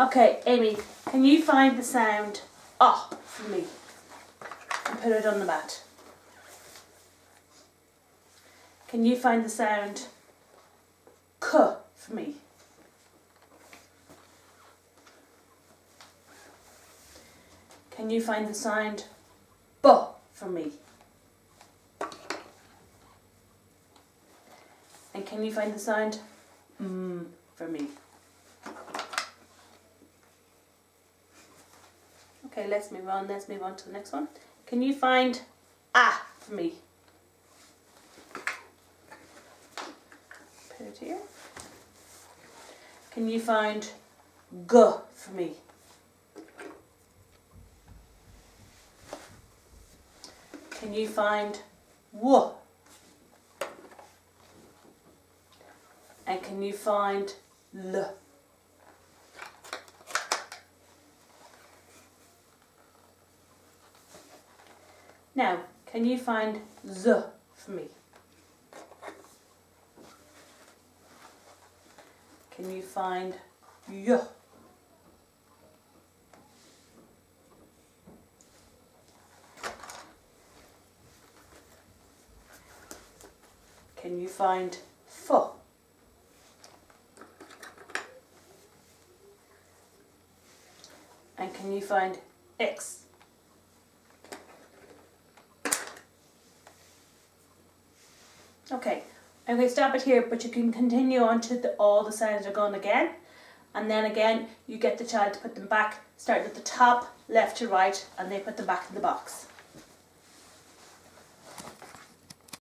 Okay, Amy, can you find the sound ah for me and put it on the mat? Can you find the sound k for me? Can you find the sound b for me? And can you find the sound mm for me? Okay, let's move on. Let's move on to the next one. Can you find ah for me? Put it here. Can you find g for me? Can you find w? And can you find l? Now, can you find z for me? Can you find y? Can you find f? And can you find x? Okay, I'm going to stop it here, but you can continue on to the, all the sounds are going again. And then again, you get the child to put them back, starting at the top, left to right, and they put them back in the box.